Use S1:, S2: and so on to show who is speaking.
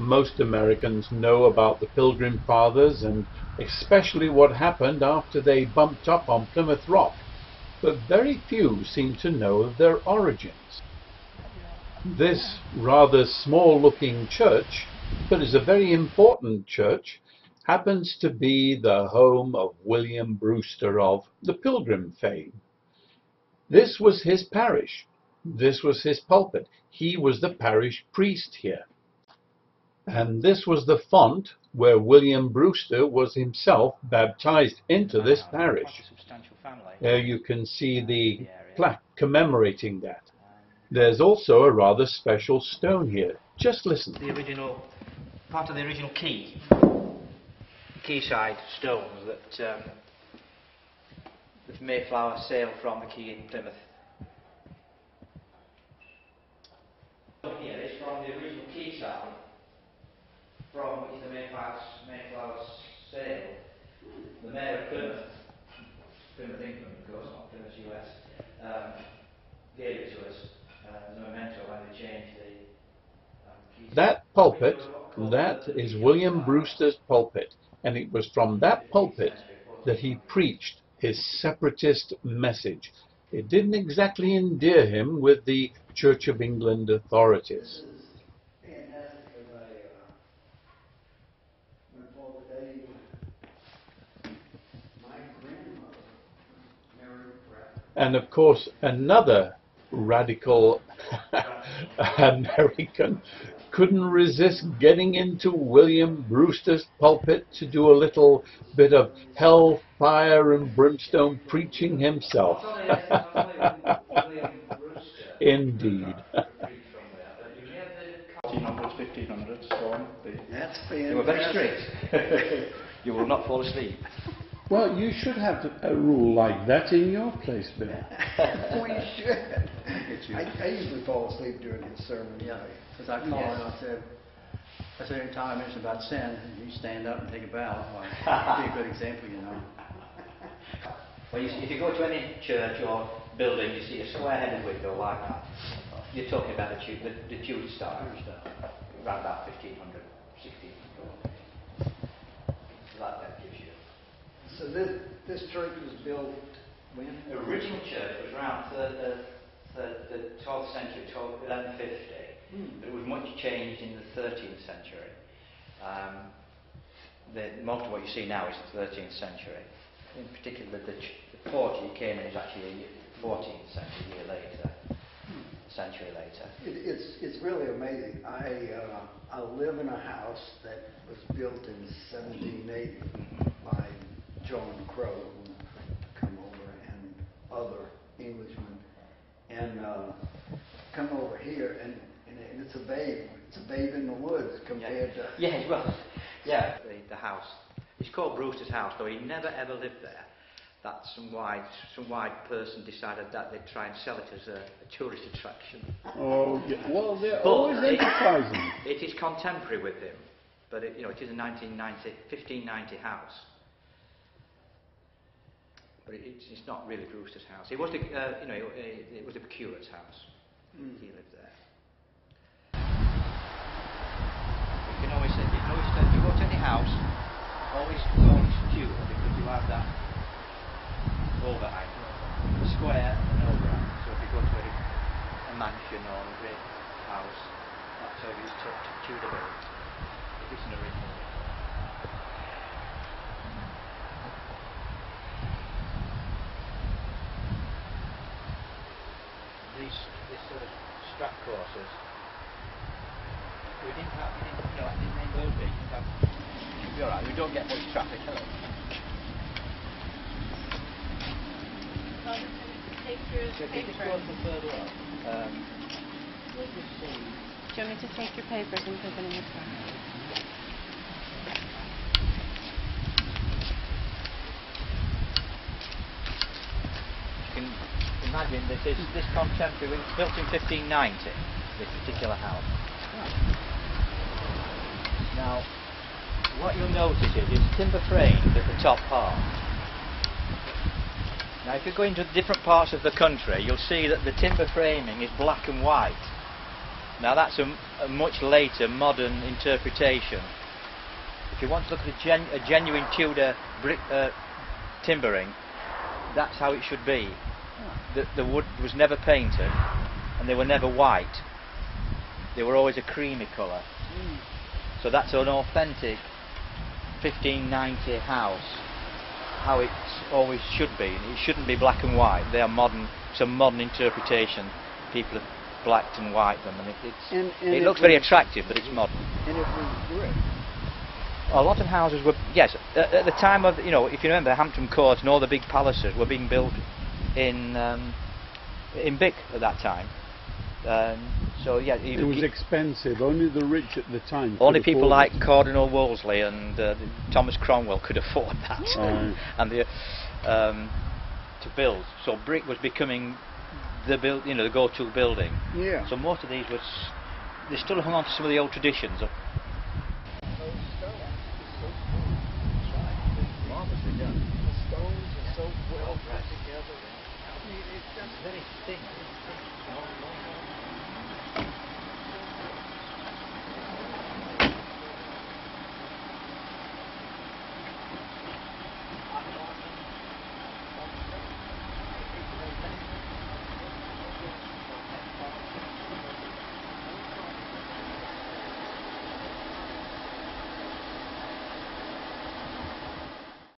S1: Most Americans know about the Pilgrim Fathers and especially what happened after they bumped up on Plymouth Rock, but very few seem to know of their origins. This rather small looking church, but is a very important church, happens to be the home of William Brewster of the Pilgrim fame. This was his parish. This was his pulpit. He was the parish priest here. And this was the font where William Brewster was himself baptized into this parish.
S2: Quite a substantial family.
S1: There you can see the
S2: The
S1: plaque commemorating that. There's also a rather special stone here. Just listen.
S2: The original, part of the original key, quayside stones that um, the Mayflower sailed from the quay in Plymouth. Here is from the original quayside, from the Mayflower's, Mayflower's sailed. The mayor of Plymouth, Plymouth, England, of course, not Plymouth, US, um, gave it to us uh, as a memento when they changed the um.
S1: That pulpit, that is William Brewster's pulpit, and it was from that pulpit that he preached his separatist message. It didn't exactly endear him with the Church of England authorities.
S3: fantastic because I, uh, when Paul Dave, my grandmother married Brett.
S1: And of course, another radical American couldn't resist getting into William Brewster's pulpit to do a little bit of hell, fire, and brimstone preaching himself. Indeed.
S4: 1400s, 1500s, so on. They,
S3: That's
S2: They were very strict. you will not fall asleep.
S1: Well, you should have a rule like that in your place, Bill.
S3: We should. I, I usually fall asleep during his sermon.
S5: Yeah, because I call and I said, I said, any time I mention about sin, and you stand up and take a bow. Well, that'd be a good example, you know.
S2: Well, you, if you go to any church or building, you see a square-headed window like that. You're talking about the, Tu- the, the Tudor style, around about 1500, 1600. So that, that gives you.
S3: So this, this church was built when?
S2: The original church was around the, the, the, the 12th century, 12, 1150.
S3: Hmm.
S2: But it was much changed in the 13th century. Um, the, most of what you see now is the 13th century. In particular, the, the porch you came in is actually a 14th century, year later, a century later.
S3: It, it's, it's really amazing. I, uh, I live in a house that was built in 1780 by John Crow, who come over, and other Englishmen, and uh, come over here, and, and it- it's a babe. It's a babe in the woods compared to.
S2: Yeah, well, yeah, the, the house. It's called Brewster's house, though he never ever lived there. That some wide, some wide person decided that they'd try and sell it as a, a tourist attraction.
S1: Oh, yeah. well, they're
S2: But
S1: always
S2: it-
S1: enterprising.
S2: It is contemporary with him, but it, you know, it is a 1990, 1590 house. But it, it's, it's not really Brewster's house. It was, the, uh, you know, it, it was the curate's house. He lived there. You can always say, you can always tell, if you go to any house, always it Tudor because you have that overhang, square and an overhang. So if you go to a, a mansion or a great house, that's how it's tucked Tudor built. If it's an original. These, this sort of strap courses, we didn't have, we didn't, you know, in in those days, you didn't have, you'll be alright, we don't get much traffic, hello. So if you just go a little further up, um, see.
S6: Do you want me to take your papers and put them in the car?
S2: You can imagine this is this contemporary, built in 1590, this particular house. Now, what you'll notice is it's timber framed at the top part. Now, if you go into different parts of the country, you'll see that the timber framing is black and white. Now that's a much later modern interpretation. If you want to look at a, gen, a genuine Tudor brick uh, timbering, that's how it should be. The, the wood was never painted, and they were never white. They were always a creamy colour. So that's an authentic 1590 house, how it always should be. It shouldn't be black and white. They are modern. It's a modern interpretation. People have blacked and white them, and it, it's,
S3: And- and
S2: it
S3: it
S2: looks very attractive, but it's modern.
S3: And it was brick.
S2: A lot of houses were, yes, at, at the time of, you know, if you remember Hampton Court and all the big palaces were being built in um, in brick at that time. Um, so yeah,
S1: It was expensive. Only the rich at the time. could
S2: only people like
S1: it.
S2: Cardinal Wolsey and uh, Thomas Cromwell could afford that
S1: Aye.
S2: and the, um, to build. So brick was becoming the build, you know, the go-to building.
S3: Yeah.
S2: So most of these was they still hung on to some of the old traditions of
S3: The stones are so well put together. It's
S2: very thin.